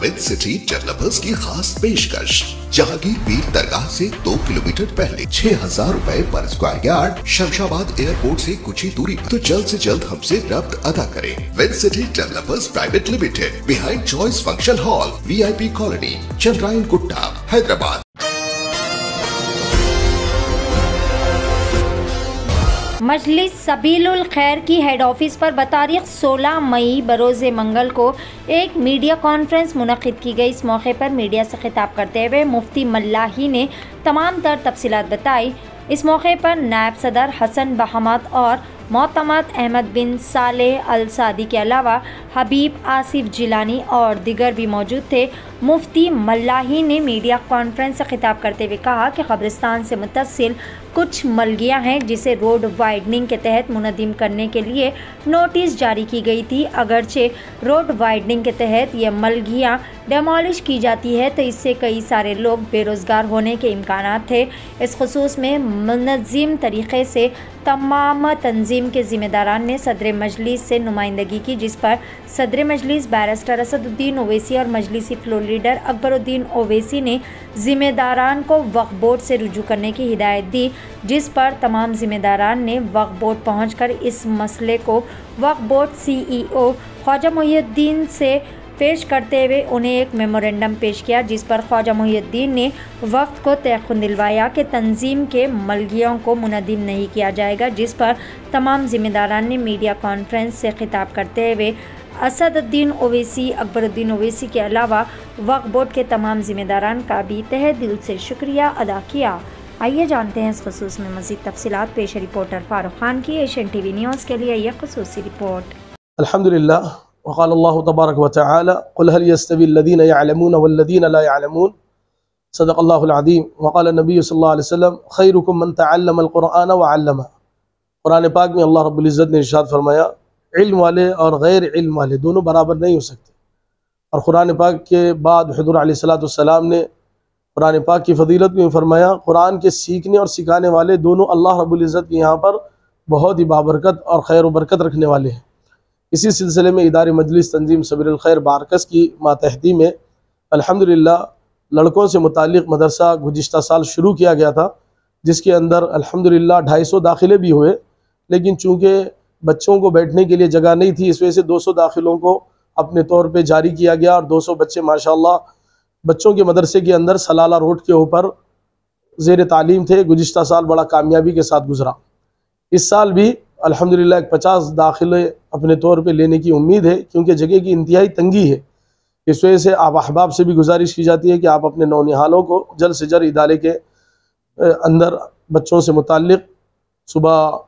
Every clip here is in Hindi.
विद सिटी डेवलपर्स की खास पेशकश। जहांगीर पीर दरगाह से दो किलोमीटर पहले छह हज़ार रूपए पर स्क्वायर यार्ड, शमशाबाद एयरपोर्ट से कुछ ही दूरी तो जल्द से जल्द हमसे रब्त अदा करें। With city developers private limited, behind choice function hall, VIP colony, Chandrayangutta Hyderabad. Majlis Sabeel Khair की हेड ऑफ़िस पर बतारीख 16 मई बरोज़ मंगल को एक मीडिया कॉन्फ्रेंस मुनद की गई। इस मौके पर मीडिया से खिताब करते हुए मुफ्ती मल्लाही ने तमाम तर तफसीत बताई। इस मौके पर नायब सदर हसन बहमद और मोतमद अहमद बिन साले अल सादी के अलावा हबीब आसिफ जिलानी और दिगर भी मौजूद थे। मुफ्ती मल्लाही ने मीडिया कॉन्फ्रेंस से खिताब करते हुए कहा कि कब्रिस्तान से मुतसिल कुछ मलगियाँ हैं जिसे रोड वाइडनिंग के तहत मुनदिम करने के लिए नोटिस जारी की गई थी। अगरचे रोड वाइडनिंग के तहत ये मलगियाँ डेमोलिश की जाती है तो इससे कई सारे लोग बेरोज़गार होने के इम्कान थे। इस खसूस में मनज़म तरीक़े से तमाम तंजीम के ज़िम्मेदारान ने सदर मजलिस से नुमाइंदगी की, जिस पर सदर मजलिस बैरिस्टर असदुद्दीन ओवैसी और मजलिसी फ्लोर लीडर अकबरुद्दीन ओवैसी ने ज़िम्मेदारान को वक्फ बोर्ड से रुजू करने की हिदायत दी, जिस पर तमाम ज़िम्मेदारान ने वक्फ बोर्ड पहुंचकर इस मसले को वक्फ बोर्ड सीईओ ख्वाजा मोहुद्दीन से पेश करते हुए उन्हें एक मेमोरेंडम पेश किया, जिस पर ख्वाजा मोहुद्दीन ने वक्त को तयन दिलवाया कि तंजीम के मलगियों को मुनदिम नहीं किया जाएगा, जिस पर तमाम ज़िम्मेदारान ने मीडिया कॉन्फ्रेंस से खिताब करते हुए असदुद्दीन ओवैसी, अकबरुद्दीन ओवैसी के अलावा वक्फ बोर्ड के तमाम ज़िम्मेदारान का भी तह दिल से शुक्रिया अदा किया। आइए जानते हैं इस खसूस में मज़ीद तफसीत पेश रिपोर्टर फ़ारूक खान की, एशियन टी वी न्यूज़ के लिए यह खसूसी रिपोर्ट। अल्हम्दुलिल्लाह वक़ाल अल्लाह तबारक व तआला क़ुल वल्लज़ीन ला यअलमून सदक़ल्लाहुल अज़ीम वक़ाल नबी सल्लल्लाहु अलैहि मन तअल्लमल क़ुरआन व अल्लमा कुरान पाक में अल्लाह रब्बुल ने इरशाद फरमाया इल्म वाले और गैर इल्म वाले दोनों बराबर नहीं हो सकते और कुरान पाक के बाद हजूर सलाम ने कुरान पाक की फजीलत में फरमाया कुरान के सीखने और सिखाने वाले दोनों अल्लाह रब्बुल के यहाँ पर बहुत ही बाबरकत और खैर बरकत रखने वाले हैं इसी सिलसिले में इदारे मजलिस तंजीम सबीर खैर बारकस की मातहती में अल्हम्दुलिल्लाह लड़कों से मुतक मदरसा गुज्त साल शुरू किया गया था, जिसके अंदर अल्हम्दुलिल्लाह ढाई सौ दाखिले भी हुए, लेकिन चूँकि बच्चों को बैठने के लिए जगह नहीं थी, इस वजह से 200 दाखिलों को अपने तौर पर जारी किया गया और 200 बच्चे, माशाल्लाह, बच्चों के मदरसे के अंदर सलाला रोड के ऊपर जेर तालीम थे गुज्त साल बड़ा कामयाबी के साथ गुजरा। इस साल भी अल्हम्दुलिल्लाह पचास दाखिले अपने तौर पे लेने की उम्मीद है, क्योंकि जगह की इंतहाई तंगी है। इस वजह से आप अहबाब से भी गुजारिश की जाती है कि आप अपने नौनिहालों को जल्द से जल्द इदारे के अंदर बच्चों से मुतक़ सुबह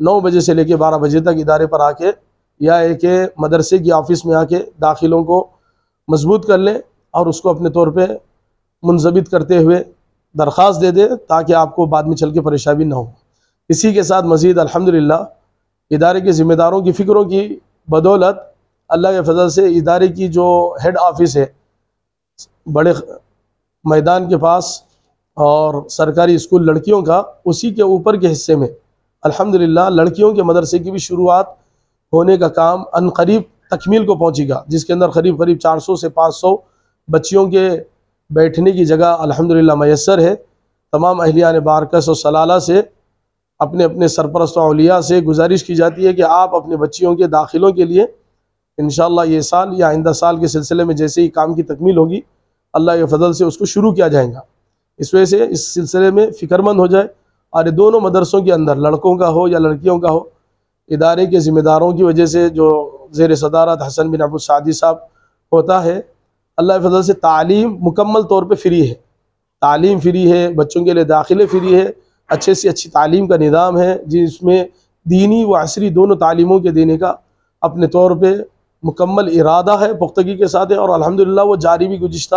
नौ बजे से लेकर बारह बजे तक इदारे पर आके या एक मदरसे की ऑफ़िस में आके दाखिलों को मज़बूत कर लें और उसको अपने तौर पर मुंजबित करते हुए दरख्वास्त दे दें ताकि आपको बाद में चल के परेशानी ना हो। इसी के साथ मज़ीद, अल्हम्दुलिल्लाह, इदारे के ज़िम्मेदारों की फ़िक्रों की बदौलत अल्लाह के फजल से इदारे की जो हेड ऑफ़िस है, बड़े मैदान के पास और सरकारी स्कूल लड़कियों का, उसी के ऊपर के हिस्से में, अल्हम्दुलिल्लाह, लड़कियों के मदरसे की भी शुरुआत होने का काम अन करीब तकमील को पहुँचेगा, जिसके अंदर करीब करीब 400 से 500 बच्चियों के बैठने की जगह, अल्हम्दुलिल्लाह, मैसर है। तमाम अहलियान बारकस और सलाला से अपने अपने सरपरस्त अलिया से गुजारिश की जाती है कि आप अपने बच्चियों के दाखिलों के लिए इन ये साल या आइंदा साल के सिलसिले में जैसे ही काम की तकमील होगी, अल्लाह के फजल से उसको शुरू किया जाएगा। इस वजह से इस सिलसिले में फ़िक्रमंद हो जाए और दोनों मदरसों के अंदर, लड़कों का हो या लड़कियों का हो, इदारे के ज़िम्मेदारों की वजह से जो ज़ेर सदारत हसन बिन अबू सादी साहब होता है, अल्लाह फजल से तालीम मुकम्मल तौर पर फ्री है। तालीम फ्री है, बच्चों के लिए दाखिले फ्री है अच्छे से अच्छी तालीम का निज़ाम है, जिसमें दीनी व असरी दोनों तालीमों के देने का अपने तौर पर मुकम्मल इरादा है, पुख्तगी के साथ है और अलहमदिल्ला वो जारी भी गुज्त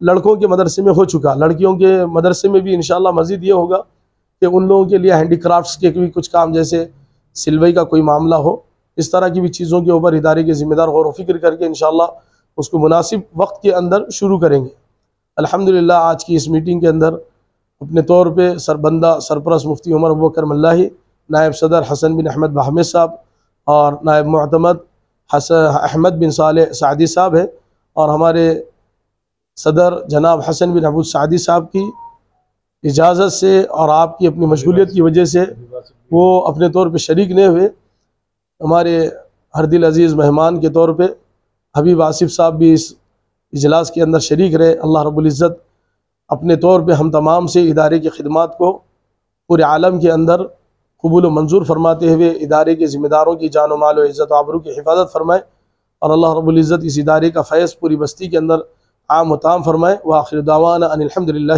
लड़कों के मदरसे में हो चुका। लड़कियों के मदरसे में भी इन मज़ीद ये होगा कि उन लोगों के लिए हैंडी क्राफ्ट के भी कुछ काम जैसे सिलवई का कोई मामला हो, इस तरह की भी चीज़ों के ऊपर इदारे के ज़िम्मेदार गौर वफिक्र करके इन उसको मुनासिब वक्त के अंदर शुरू करेंगे। अल्हम्दुलिल्लाह आज की इस मीटिंग के अंदर अपने तौर पर सरबंदा सरपरस मुफ्ती उमर अबकर मल्लाही, नायब सदर हसन बिन अहमद बाहमद साहब और नायब मतमद हसन, अहमद बिन साल सादी साहब है और हमारे सदर जनाब हसन बिन अबू सादी साहब की इजाज़त से और आपकी अपनी मशगूलियत की वजह से वो अपने तौर पे शरीक नहीं हुए। हमारे हर दिल अज़ीज़ मेहमान के तौर पे हबीब आसिफ साहब भी इस इजलास के अंदर शरीक रहे। अल्लाह रब्बुल अपने तौर पर हम तमाम से इदारे की खदमात को पूरे आलम के अंदर कबूल मंजूर फरमाते हुए इदारे के ज़िम्मेदारों की जान माल इज़्ज़त आबरू की हिफाजत फरमाएँ और अल्लाह रब्बुल इस इदारे का फैज़ पूरी बस्ती के अंदर आम ताम फरमाएँ। व आखिर दावाना अनिलहमदिल्ला